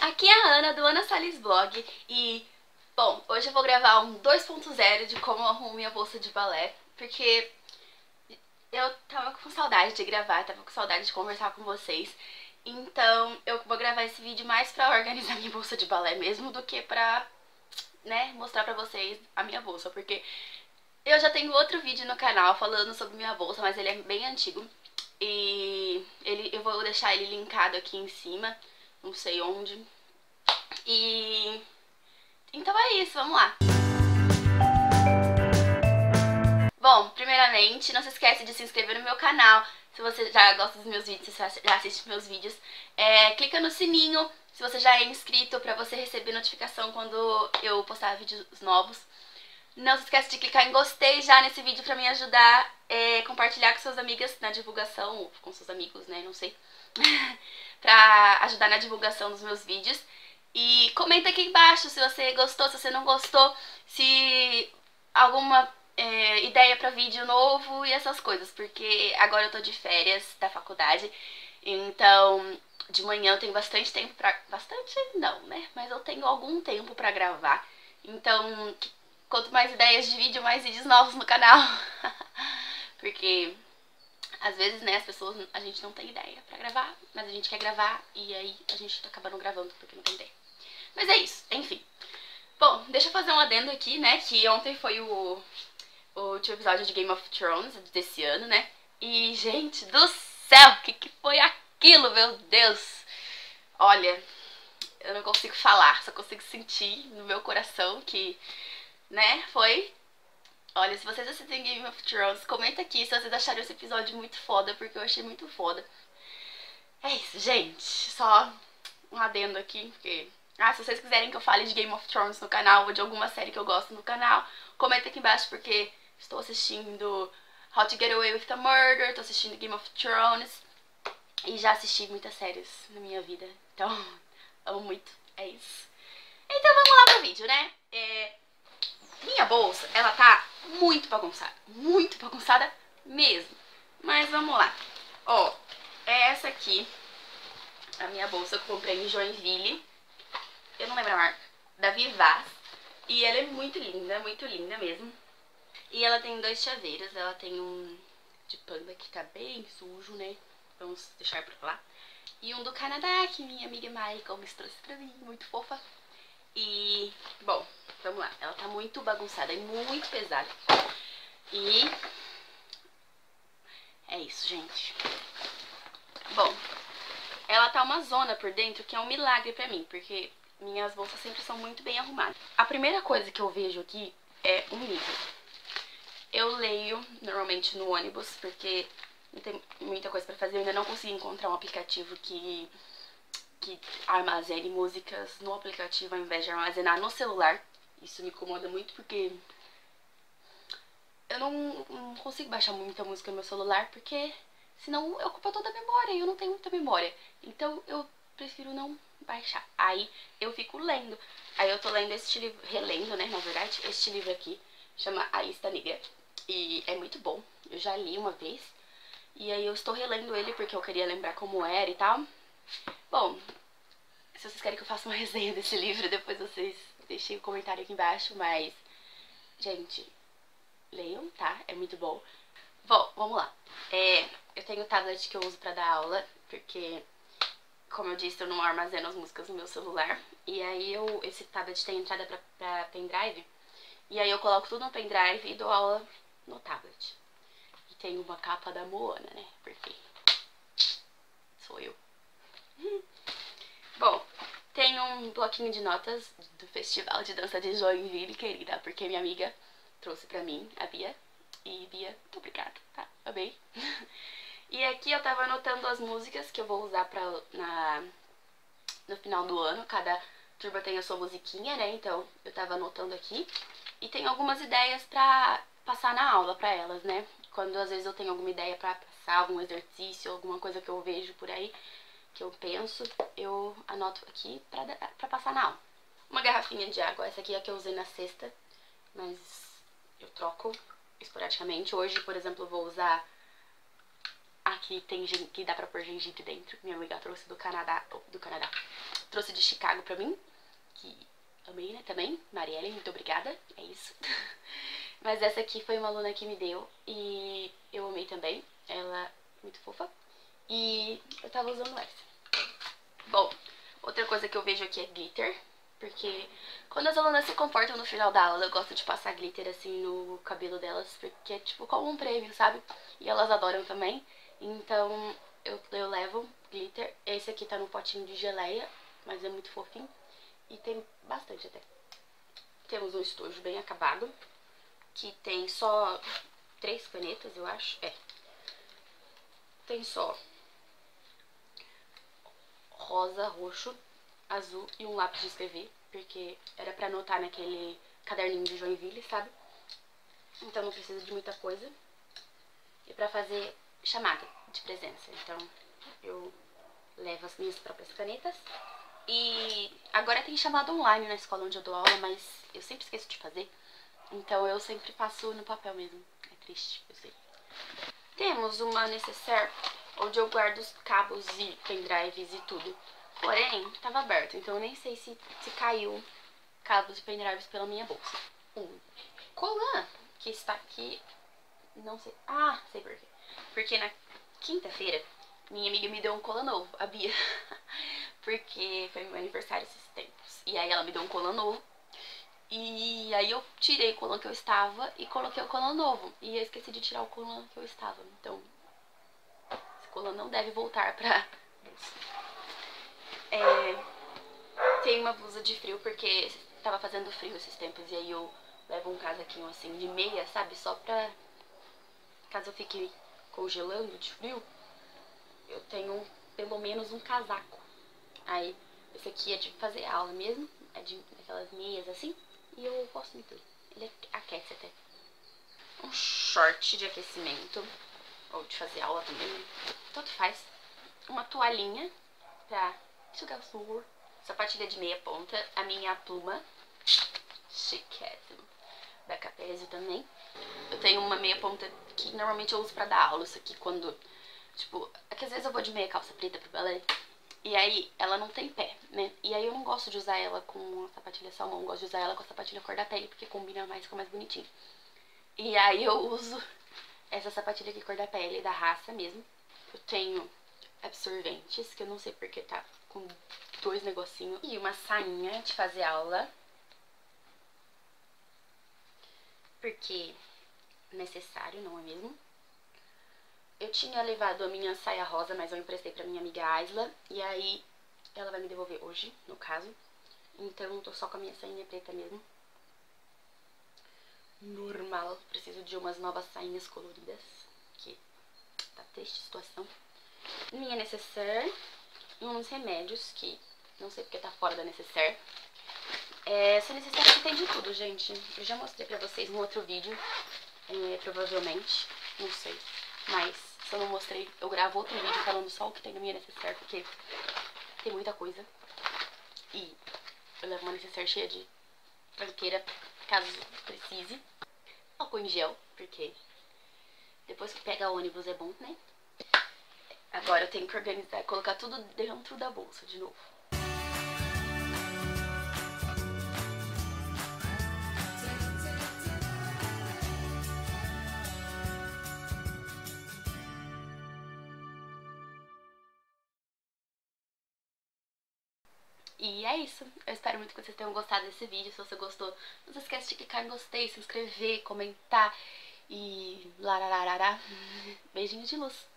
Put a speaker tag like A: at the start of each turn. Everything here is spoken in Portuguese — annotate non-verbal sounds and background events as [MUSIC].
A: Aqui é a Ana do Ana Salles Blog e, bom, hoje eu vou gravar um 2.0 de como eu arrumo minha bolsa de balé, porque eu tava com saudade de gravar, tava com saudade de conversar com vocês, então eu vou gravar esse vídeo mais pra organizar [LAUGHS] minha bolsa de balé mesmo do que pra, né, mostrar pra vocês a minha bolsa, porque eu já tenho outro vídeo no canal falando sobre minha bolsa, mas ele é bem antigo, e ele, eu vou deixar ele linkado aqui em cima, não sei onde. E então é isso, vamos lá. Bom, primeiramente, não se esquece de se inscrever no meu canal. Se você já gosta dos meus vídeos, se você já assiste meus vídeos, é, clica no sininho se você já é inscrito para você receber notificação quando eu postar vídeos novos. Não se esquece de clicar em gostei já nesse vídeo pra me ajudar é, compartilhar com suas amigas na divulgação, ou com seus amigos, né, não sei. [LAUGHS] pra ajudar na divulgação dos meus vídeos. E comenta aqui embaixo se você gostou, se você não gostou, se alguma é, ideia pra vídeo novo e essas coisas, porque agora eu tô de férias da faculdade, então de manhã eu tenho bastante tempo pra... Bastante não, né? Mas eu tenho algum tempo pra gravar, então quanto mais ideias de vídeo, mais vídeos novos no canal. [LAUGHS] porque às vezes, né, as pessoas, a gente não tem ideia pra gravar, mas a gente quer gravar e aí a gente acaba não gravando porque não tem ideia. Mas é isso, enfim. Bom, deixa eu fazer um adendo aqui, né, que ontem foi o, o último episódio de Game of Thrones desse ano, né, e, gente do céu, o que, que foi aquilo, meu Deus? Olha, eu não consigo falar, só consigo sentir no meu coração que, né, foi Olha, se vocês assistem Game of Thrones, comenta aqui se vocês acharam esse episódio muito foda, porque eu achei muito foda. É isso, gente. Só um adendo aqui, porque... Ah, se vocês quiserem que eu fale de Game of Thrones no canal, ou de alguma série que eu gosto no canal, comenta aqui embaixo, porque estou assistindo How to Get Away with a Murder, estou assistindo Game of Thrones, e já assisti muitas séries na minha vida. Então, [LAUGHS] amo muito. É isso. Então vamos lá pro vídeo, né? Minha bolsa, ela tá muito bagunçada. Muito bagunçada mesmo. Mas vamos lá. Ó, é essa aqui. A minha bolsa que eu comprei em Joinville. Eu não lembro a marca. Da Vivaz. E ela é muito linda, muito linda mesmo. E ela tem dois chaveiros. Ela tem um de panda que tá bem sujo, né? Vamos deixar pra lá. E um do Canadá, que minha amiga Michael me trouxe pra mim. Muito fofa. E, bom, vamos lá. Ela tá muito bagunçada e muito pesada. E é isso, gente. Bom, ela tá uma zona por dentro que é um milagre pra mim, porque minhas bolsas sempre são muito bem arrumadas. A primeira coisa que eu vejo aqui é um livro. Eu leio normalmente no ônibus, porque não tem muita coisa pra fazer. Eu ainda não consegui encontrar um aplicativo que que armazene músicas no aplicativo ao invés de armazenar no celular. Isso me incomoda muito porque eu não, não consigo baixar muita música no meu celular porque senão ocupa toda a memória e eu não tenho muita memória. Então eu prefiro não baixar. Aí eu fico lendo. Aí eu tô lendo este livro, relendo, né, na verdade, este livro aqui, chama A Ista Negra. E é muito bom. Eu já li uma vez. E aí eu estou relendo ele porque eu queria lembrar como era e tal. Bom, se vocês querem que eu faça uma [LAUGHS] resenha desse livro, depois vocês deixem o um comentário aqui embaixo, mas, gente, leiam, tá? É muito bom. Bom, vamos lá. É, eu tenho o tablet que eu uso pra dar aula, porque, como eu disse, eu não armazeno as músicas no meu celular. E aí eu, esse tablet tem entrada pra, pra pendrive, e aí eu coloco tudo no pendrive e dou aula no tablet. E tem uma capa da Moana, né? Porque sou eu. [LAUGHS] Bom, tem um bloquinho de notas do Festival de Dança de Joinville, querida, porque minha amiga trouxe pra mim, a Bia. E Bia, muito obrigada, tá? Amei. [LAUGHS] e aqui eu tava anotando as músicas que eu vou usar pra, na, no final do ano. Cada turma tem a sua musiquinha, né? Então eu tava anotando aqui. E tem algumas ideias pra passar na aula pra elas, né? Quando às vezes eu tenho alguma ideia pra passar, algum exercício, alguma coisa que eu vejo por aí, que eu penso, eu anoto aqui pra, pra passar na aula. Uma garrafinha de água, essa aqui é a que eu usei na sexta, mas eu troco esporadicamente. Hoje, por exemplo, eu vou usar aqui tem que dá pra pôr gengibre dentro, minha amiga trouxe do Canadá, do Canadá, trouxe de Chicago pra mim, que amei, né, também. Marielle, muito obrigada, é isso. [LAUGHS] Mas essa aqui foi uma aluna que me deu e eu amei também. Ela é muito fofa. E eu tava usando essa. Bom, outra coisa que eu vejo aqui é glitter. Porque quando as alunas se comportam no final da aula, eu gosto de passar glitter assim no cabelo delas, porque é tipo como um prêmio, sabe? E elas adoram também. Então eu, eu levo glitter. Esse aqui tá no potinho de geleia, mas é muito fofinho. E tem bastante até. Temos um estojo bem acabado, que tem só três canetas, eu acho. É. Tem só rosa, roxo, azul e um lápis de escrever, porque era pra anotar naquele caderninho de Joinville, sabe? Então não precisa de muita coisa. E pra fazer chamada de presença. Então eu levo as minhas próprias canetas. E agora tem chamada online na escola onde eu dou aula, mas eu sempre esqueço de fazer. Então eu sempre passo no papel mesmo. É triste, eu sei. Temos uma necessaire onde eu guardo os cabos e pendrives e tudo. Porém, tava aberto, então eu nem sei se, se caiu cabos e pendrives pela minha bolsa. Um colan que está aqui, não sei. Ah, sei por quê. Porque na quinta-feira, minha amiga me deu um colan novo, a Bia. [LAUGHS] Porque foi meu aniversário esses tempos. E aí ela me deu um colan novo. E aí eu tirei o colan que eu estava e coloquei o colan novo. E eu esqueci de tirar o colan que eu estava. Então, colan não deve voltar pra. [LAUGHS] É, tem uma blusa de frio porque tava fazendo frio esses tempos e aí eu levo um casaquinho assim de meia, sabe? Só pra caso eu fique congelando de frio, eu tenho pelo menos um casaco. Aí, esse aqui é de fazer aula mesmo, é de aquelas meias assim, e eu gosto muito. Ele aquece até. Um short de aquecimento, ou de fazer aula também, tanto faz. Uma toalhinha pra Sugar Sugar. Sapatilha de meia ponta. A minha pluma. Chiquésimo. Da Capésio também. Eu tenho uma meia ponta que normalmente eu uso pra dar aula. Isso aqui quando... Tipo, é que às vezes eu vou de meia calça preta pro balé. E aí, ela não tem pé, né? E aí eu não gosto de usar ela com a sapatilha salmão. Eu gosto de usar ela com a sapatilha cor da pele, porque combina mais, fica mais bonitinho. E aí eu uso essa sapatilha aqui cor da pele, da raça mesmo. Eu tenho absorventes, que eu não sei porque tá com dois negocinhos. E uma sainha de fazer aula. Porque necessário, não é mesmo? Eu tinha levado a minha saia rosa, mas eu emprestei pra minha amiga Aisla. E aí ela vai me devolver hoje, no caso. Então tô só com a minha sainha preta mesmo. Normal, preciso de umas novas sainhas coloridas. Que tá triste a situação. Minha necessaire uns remédios que não sei porque tá fora da necessaire. É, essa necessaire aqui tem de tudo, gente. Eu já mostrei pra vocês no outro vídeo, é, provavelmente, não sei. Mas se eu não mostrei, eu gravo outro vídeo falando só o que tem na minha necessaire, porque tem muita coisa. E eu levo uma necessaire cheia de tranqueira, caso precise. Álcool em gel, porque depois que pega ônibus é bom, né? Agora eu tenho que organizar, colocar tudo dentro da bolsa de novo. E é isso. Eu espero muito que vocês tenham gostado desse vídeo. Se você gostou, não se esquece de clicar em gostei, se inscrever, comentar e larararará. [LAUGHS] Beijinho de luz.